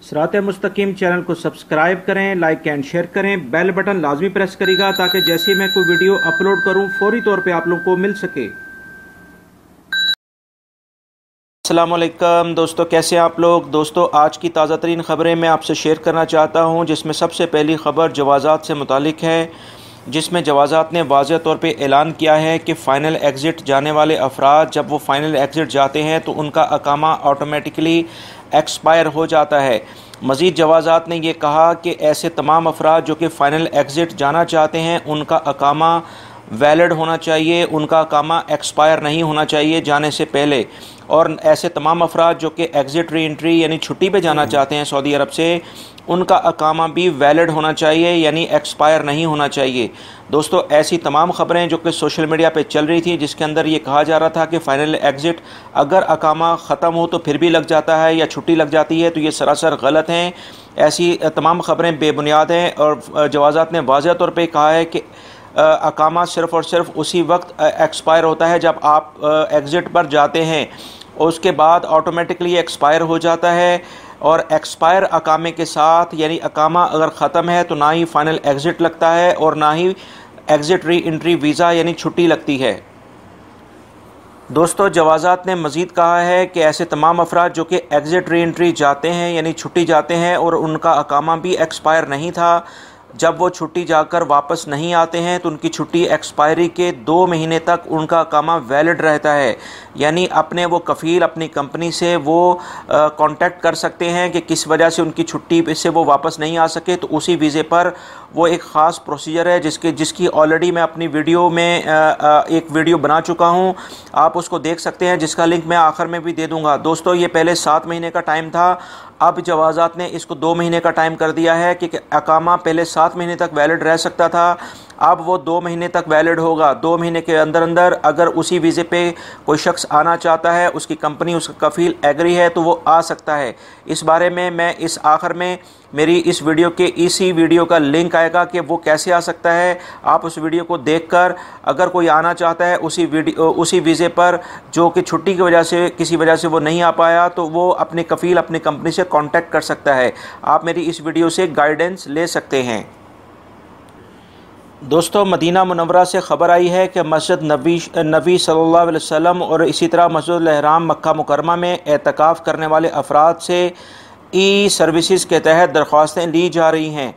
سرات مستقیم چینل کو سبسکرائب کریں، لائک اینڈ شیئر کریں، بیل بٹن لازمی پریس کرے گا تاکہ جیسے میں کوئی ویڈیو اپلوڈ کروں، فوری طور پہ آپ لوگوں کو مل سکے۔ السلام علیکم۔ دوستو، کیسے آپ لوگ؟ دوستو، آج کی تازہ ترین خبریں میں آپ سے شیئر کرنا چاہتا ہوں، جس میں سب سے پہلی خبر جوازات سے متعلق ہے، جس میں جوازات نے واضح طور پہ اعلان کیا ہے کہ فائنل ایگزٹ جانے والے افراد جب وہ فائنل ایگزٹ جاتے ہیں تو ان کا اقامہ آٹومیٹکلی ایکسپائر ہو جاتا ہے۔ مزید جوازات نے یہ کہا کہ ایسے تمام افراد جو کہ فائنل ایگزٹ جانا چاہتے ہیں، ان کا اقامہ ویلڈ ہونا چاہیے، ان کا اقامہ ایکسپائر نہیں ہونا چاہیے جانے سے پہلے۔ اور ایسے تمام افراد جو کہ ایگزٹ ری انٹری یعنی چھٹی پہ جانا چاہتے ہیں سعودی عرب سے، ان کا اقامہ بھی ویلڈ ہونا چاہیے یعنی ایکسپائر نہیں ہونا چاہیے۔ دوستو، ایسی تمام خبریں جو کہ سوشل میڈیا پہ چل رہی تھی، جس کے اندر یہ کہا جا رہا تھا کہ فائنل ایگزٹ اگر اقامہ ختم ہو تو پھر بھی لگ جاتا ہے یا چھٹی لگ جاتی ہے، تو یہ سراسر غلط ہیں۔ ایسی تمام خبریں بے بنیاد ہیں اور جوازات نے واضح طور پہ کہا ہے کہ اقامہ صرف اور صرف اسی وقت ایکسپائر ہوتا ہے جب آپ ایگزٹ پر جاتے ہیں۔ اس کے بعد آٹومیٹکلی ایکسپائر ہو جاتا ہے اور ایکسپائر اقامے کے ساتھ یعنی اقامہ اگر ختم ہے تو نہ ہی فائنل ایگزٹ لگتا ہے اور نہ ہی ایگزٹ ری انٹری ویزا یعنی چھٹی لگتی ہے۔ دوستو، جوازات نے مزید کہا ہے کہ ایسے تمام افراد جو کہ ایگزٹ ری انٹری جاتے ہیں یعنی چھٹی جاتے ہیں اور ان کا اقامہ بھی ایکسپائر نہیں تھا جب وہ چھٹی جا کر واپس نہیں آتے ہیں تو ان کی چھٹی ایکسپائری کے دو مہینے تک ان کا اقامہ ویلڈ رہتا ہے۔ یعنی اپنے وہ کفیل اپنی کمپنی سے وہ کانٹیکٹ کر سکتے ہیں کہ کس وجہ سے ان کی چھٹی سے وہ واپس نہیں آ سکے۔ تو اسی ویزے پر وہ ایک خاص پروسیجر ہے جس کے جس کی آلریڈی میں اپنی ویڈیو میں ایک ویڈیو بنا چکا ہوں۔ آپ اس کو دیکھ سکتے ہیں، جس کا لنک میں آخر میں بھی دے دوں گا۔ دوستو، یہ پہلے سات مہینے کا ٹائم تھا۔ اب جوازات نے اس کو دو مہینے کا ٹائم کر دیا ہے کہ اقامہ پہلے سات مہینے تک ویلڈ رہ سکتا تھا۔ اب وہ دو مہینے تک ویلڈ ہوگا۔ دو مہینے کے اندر اندر اگر اسی ویزے پہ کوئی شخص آنا چاہتا ہے، اس کی کمپنی، اس کا کفیل ایگری ہے تو وہ آ سکتا ہے۔ اس بارے میں میں اس آخر میں میری اس ویڈیو کے اسی ویڈیو کا لنک آئے گا کہ وہ کیسے آ سکتا ہے۔ آپ اس ویڈیو کو دیکھ کر اگر کوئی آنا چاہتا ہے اسی ویڈیو اسی ویزے پر جو کہ چھٹی کی وجہ سے، کسی وجہ سے وہ نہیں آ پایا تو وہ اپنے کفیل، اپنی کمپنی سے کانٹیکٹ کر سکتا ہے۔ آپ میری اس ویڈیو سے گائیڈنس لے سکتے ہیں۔ دوستو، مدینہ منورہ سے خبر آئی ہے کہ مسجد نبی نبی صلی اللہ علیہ وسلم اور اسی طرح مسجد الحرام مکہ مکرمہ میں اعتکاف کرنے والے افراد سے ای سروسز کے تحت درخواستیں لی جا رہی ہیں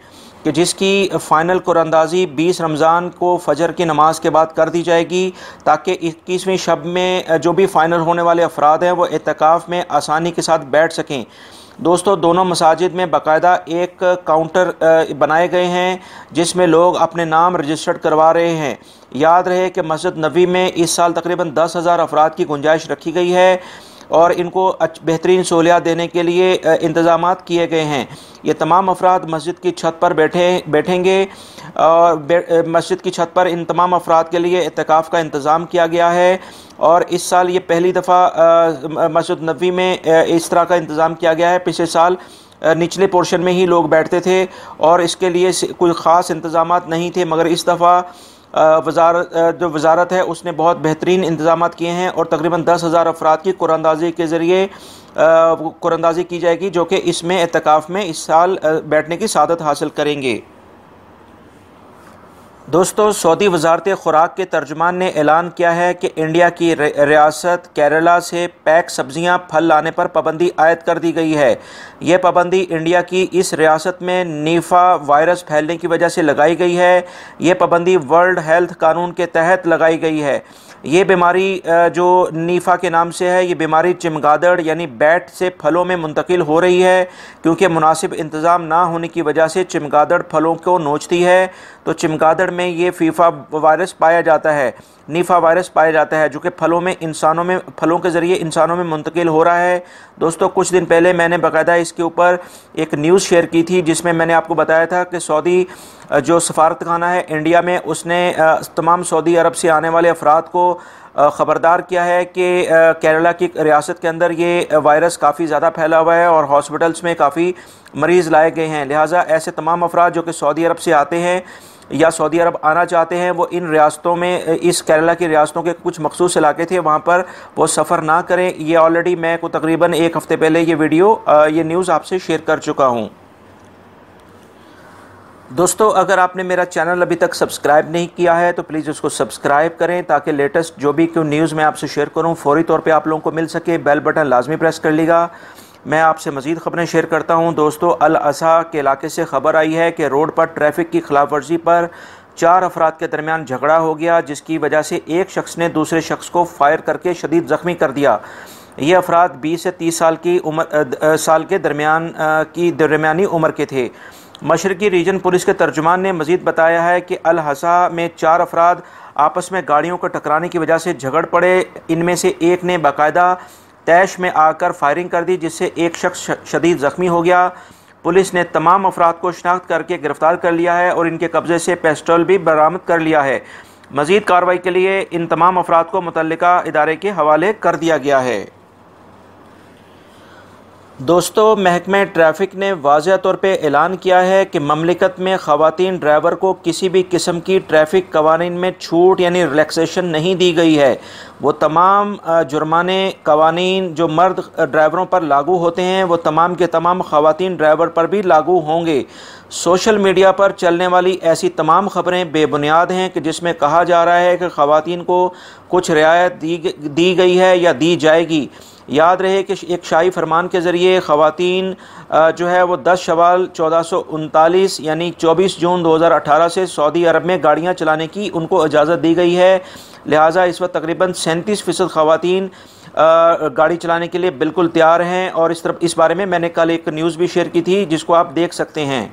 کہ جس کی فائنل قراندازی بیس رمضان کو فجر کی نماز کے بعد کر دی جائے گی تاکہ اکیسویں شب میں جو بھی فائنل ہونے والے افراد ہیں وہ اعتکاف میں آسانی کے ساتھ بیٹھ سکیں۔ دوستو، دونوں مساجد میں باقاعدہ ایک کاؤنٹر بنائے گئے ہیں، جس میں لوگ اپنے نام رجسٹرڈ کروا رہے ہیں۔ یاد رہے کہ مسجد نبی میں اس سال تقریباً دس ہزار افراد کی گنجائش رکھی گئی ہے۔ اور ان کو بہترین سہولیات دینے کے لیے انتظامات کیے گئے ہیں۔ یہ تمام افراد مسجد کی چھت پر بیٹھے، بیٹھیں گے اور مسجد کی چھت پر ان تمام افراد کے لیے اعتکاف کا انتظام کیا گیا ہے۔ اور اس سال یہ پہلی دفعہ مسجد نبی میں اس طرح کا انتظام کیا گیا ہے۔ پچھلے سال نچلے پورشن میں ہی لوگ بیٹھتے تھے اور اس کے لیے کوئی خاص انتظامات نہیں تھے۔ مگر اس دفعہ وزارت جو وزارت ہے، اس نے بہت بہترین انتظامات کیے ہیں اور تقریباً دس ہزار افراد کی قرآندازی کے ذریعے قرآندازی کی جائے گی، جو کہ اس میں، اعتکاف میں اس سال بیٹھنے کی سعادت حاصل کریں گے۔ دوستو، سعودی وزارت خوراک کے ترجمان نے اعلان کیا ہے کہ انڈیا کی ریاست کیرلا سے پیک سبزیاں پھل لانے پر پابندی عائد کر دی گئی ہے۔ یہ پابندی انڈیا کی اس ریاست میں نیفا وائرس پھیلنے کی وجہ سے لگائی گئی ہے۔ یہ پابندی ورلڈ ہیلتھ قانون کے تحت لگائی گئی ہے۔ یہ بیماری جو نیفا کے نام سے ہے، یہ بیماری چمگادڑ یعنی بیٹ سے پھلوں میں منتقل ہو رہی ہے، کیونکہ مناسب انتظام نہ ہونے کی وجہ سے چمگادڑ پھلوں کو نوچتی ہے۔ تو چمگادڑ میں یہ فیفا وائرس پایا جاتا ہے۔ نیفا وائرس پایا جاتا ہے جو کہ پھلوں میں، انسانوں میں، پھلوں کے ذریعے انسانوں میں منتقل ہو رہا ہے۔ دوستو، کچھ دن پہلے میں نے باقاعدہ اس کے اوپر ایک نیوز شیئر کی تھی، جس میں میں نے آپ کو بتایا تھا کہ سعودی جو سفارت خانہ ہے انڈیا میں، اس نے تمام سعودی عرب سے آنے والے افراد کو خبردار کیا ہے کہ کیرلا کی ریاست کے اندر یہ وائرس کافی زیادہ پھیلا ہوا ہے اور ہاسپٹلس میں کافی مریض لائے گئے ہیں۔ لہٰذا ایسے تمام افراد جو کہ سعودی عرب سے آتے ہیں یا سعودی عرب آنا چاہتے ہیں، وہ ان ریاستوں میں، اس کیرلا کی ریاستوں کے کچھ مخصوص علاقے تھے، وہاں پر وہ سفر نہ کریں۔ یہ آلریڈی میں کو تقریباً ایک ہفتے پہلے یہ ویڈیو یہ نیوز آپ سے شیئر کر چکا ہوں۔ دوستو، اگر آپ نے میرا چینل ابھی تک سبسکرائب نہیں کیا ہے، تو پلیز اس کو سبسکرائب کریں تاکہ لیٹسٹ جو بھی کیوں نیوز میں آپ سے شیئر کروں، فوری طور پہ آپ لوگوں کو مل سکے۔ بیل بٹن لازمی پریس کر لیگا۔ میں آپ سے مزید خبریں شیئر کرتا ہوں۔ دوستو الاسا کے علاقے سے خبر آئی ہے کہ روڈ پر ٹریفک کی خلاف ورزی پر چار افراد کے درمیان جھگڑا ہو گیا، جس کی وجہ سے ایک شخص نے دوسرے شخص کو فائر کر کے شدید زخمی کر دیا۔ یہ افراد بیس سے تیس سال کی عمر سال کے درمیان کی درمیانی عمر کے تھے۔ مشرقی ریجن پولیس کے ترجمان نے مزید بتایا ہے کہ الحسا میں چار افراد آپس میں گاڑیوں کو ٹکرانے کی وجہ سے جھگڑ پڑے۔ ان میں سے ایک نے باقاعدہ تیش میں آ کر فائرنگ کر دی، جس سے ایک شخص شدید زخمی ہو گیا۔ پولیس نے تمام افراد کو شناخت کر کے گرفتار کر لیا ہے اور ان کے قبضے سے پیسٹول بھی برآمد کر لیا ہے۔ مزید کارروائی کے لیے ان تمام افراد کو متعلقہ ادارے کے حوالے کر دیا گیا ہے۔ دوستو، محکمہ ٹریفک نے واضح طور پہ اعلان کیا ہے کہ مملکت میں خواتین ڈرائیور کو کسی بھی قسم کی ٹریفک قوانین میں چھوٹ یعنی ریلیکسیشن نہیں دی گئی ہے۔ وہ تمام جرمانے قوانین جو مرد ڈرائیوروں پر لاگو ہوتے ہیں، وہ تمام کے تمام خواتین ڈرائیور پر بھی لاگو ہوں گے۔ سوشل میڈیا پر چلنے والی ایسی تمام خبریں بے بنیاد ہیں کہ جس میں کہا جا رہا ہے کہ خواتین کو کچھ رعایت دی گئی ہے یا دی جائے گی۔ یاد رہے کہ ایک شاہی فرمان کے ذریعے خواتین جو ہے وہ دس شوال چودہ سو انتالیس یعنی چوبیس جون دو ہزار اٹھارہ سے سعودی عرب میں گاڑیاں چلانے کی ان کو اجازت دی گئی ہے۔ لہٰذا اس وقت تقریباً سینتیس فیصد خواتین گاڑی چلانے کے لیے بالکل تیار ہیں۔ اور اس طرف، اس بارے میں میں نے کل ایک نیوز بھی شیئر کی تھی، جس کو آپ دیکھ سکتے ہیں۔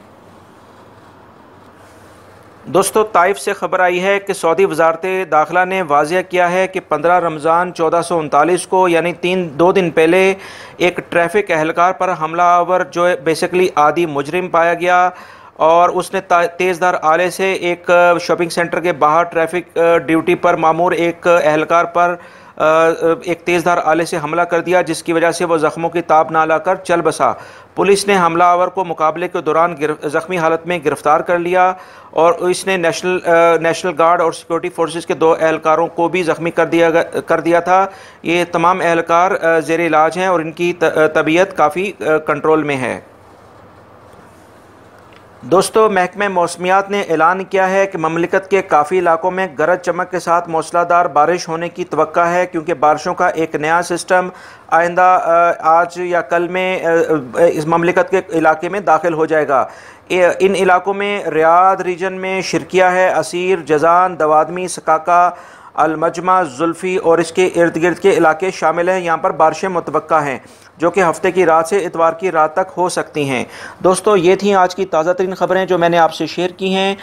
دوستو، طائف سے خبر آئی ہے کہ سعودی وزارت داخلہ نے واضح کیا ہے کہ پندرہ رمضان چودہ سو انتالیس کو یعنی تین، دو دن پہلے ایک ٹریفک اہلکار پر حملہ آور جو بیسکلی عادی مجرم پایا گیا اور اس نے تیز دار آلے سے ایک شاپنگ سینٹر کے باہر ٹریفک ڈیوٹی پر معمور ایک اہلکار پر ایک تیز دھار آلے سے حملہ کر دیا، جس کی وجہ سے وہ زخموں کی تاب نہ لا کر چل بسا۔ پولیس نے حملہ آور کو مقابلے کے دوران زخمی حالت میں گرفتار کر لیا اور اس نے نیشنل نیشنل گارڈ اور سیکورٹی فورسز کے دو اہلکاروں کو بھی زخمی کر دیا کر دیا تھا۔ یہ تمام اہلکار زیر علاج ہیں اور ان کی طبیعت کافی کنٹرول میں ہے۔ دوستو، محکمہ موسمیات نے اعلان کیا ہے کہ مملکت کے کافی علاقوں میں گرج چمک کے ساتھ موسلا دار بارش ہونے کی توقع ہے کیونکہ بارشوں کا ایک نیا سسٹم آئندہ آج یا کل میں اس مملکت کے علاقے میں داخل ہو جائے گا۔ ان علاقوں میں ریاض ریجن میں شرکیہ ہے، اسیر، جزان، دوادمی، سکاکا، المجمع، زلفی اور اس کے ارد گرد کے علاقے شامل ہیں۔ یہاں پر بارشیں متوقع ہیں۔ جو کہ ہفتے کی رات سے اتوار کی رات تک ہو سکتی ہیں۔ دوستو، یہ تھیں آج کی تازہ ترین خبریں جو میں نے آپ سے شیئر کی ہیں۔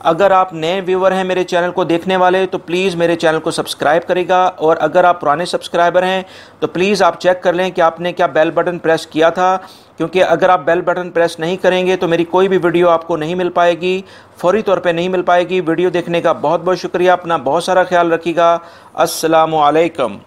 اگر آپ نئے ویور ہیں میرے چینل کو دیکھنے والے، تو پلیز میرے چینل کو سبسکرائب کرے گا۔ اور اگر آپ پرانے سبسکرائبر ہیں، تو پلیز آپ چیک کر لیں کہ آپ نے کیا بیل بٹن پریس کیا تھا۔ کیونکہ اگر آپ بیل بٹن پریس نہیں کریں گے، تو میری کوئی بھی ویڈیو آپ کو نہیں مل پائے گی۔ فوری طور پہ نہیں مل پائے گی۔ ویڈیو دیکھنے کا بہت بہت شکریہ۔ اپنا بہت سارا خیال رکھیے گا۔ السلام علیکم۔